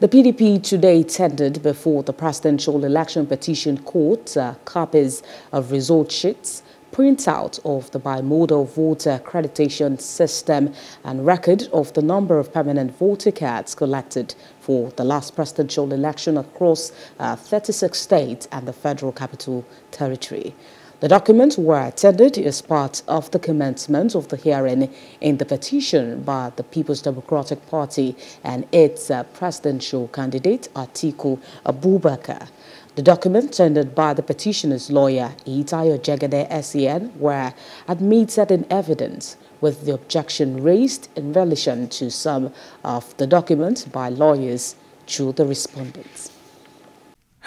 The PDP today tendered before the Presidential Election Petition Court uh, copies of result sheets, printout of the bimodal voter accreditation system and record of the number of permanent voter cards collected for the last presidential election across uh, 36 states and the Federal Capital Territory. The documents were attended as part of the commencement of the hearing in the petition by the People's Democratic Party and its uh, presidential candidate, Atiku Abubakar. The documents tendered by the petitioner's lawyer, Eyitayo Jegede SAN, were admitted in evidence with the objection raised in relation to some of the documents by lawyers to the respondents.